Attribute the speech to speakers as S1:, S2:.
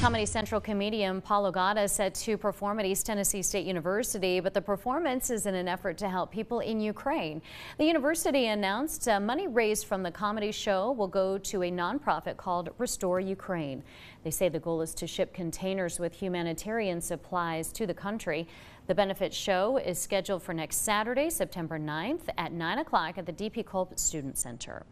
S1: Comedy Central comedian Paul Ogata is set to perform at East Tennessee State University, but the performance is in an effort to help people in Ukraine. The university announced uh, money raised from the comedy show will go to a nonprofit called Restore Ukraine. They say the goal is to ship containers with humanitarian supplies to the country. The benefit show is scheduled for next Saturday, September 9th at 9 o'clock at the DP Culp Student Center.